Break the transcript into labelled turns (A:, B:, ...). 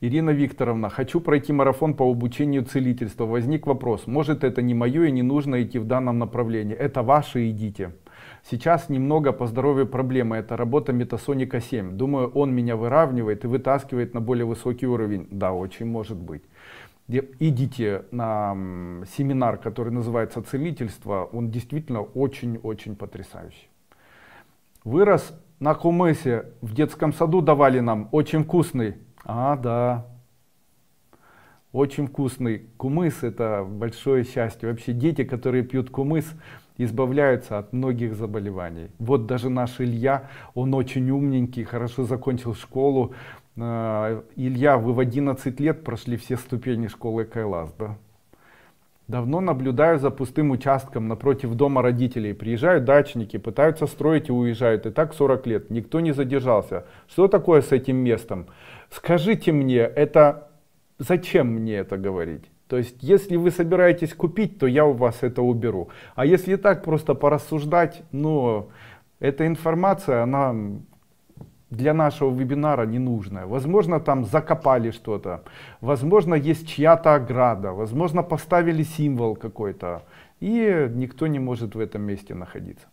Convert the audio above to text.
A: Ирина Викторовна, хочу пройти марафон по обучению целительства. Возник вопрос, может это не мое и не нужно идти в данном направлении. Это ваше, идите. Сейчас немного по здоровью проблемы. Это работа Метасоника 7. Думаю, он меня выравнивает и вытаскивает на более высокий уровень. Да, очень может быть. Идите на семинар, который называется «Целительство». Он действительно очень-очень потрясающий. Вырос на кумысе. В детском саду давали нам. Очень вкусный. А, да. Очень вкусный. Кумыс это большое счастье. Вообще дети, которые пьют кумыс, избавляются от многих заболеваний. Вот даже наш Илья, он очень умненький, хорошо закончил школу. А, Илья, вы в 11 лет прошли все ступени школы Кайлас, да? Давно наблюдаю за пустым участком напротив дома родителей. Приезжают дачники, пытаются строить и уезжают. И так 40 лет. Никто не задержался. Что такое с этим местом? Скажите мне, это зачем мне это говорить? То есть, если вы собираетесь купить, то я у вас это уберу. А если так просто порассуждать, ну, эта информация, она для нашего вебинара ненужная. Возможно, там закопали что-то. Возможно, есть чья-то ограда. Возможно, поставили символ какой-то. И никто не может в этом месте находиться.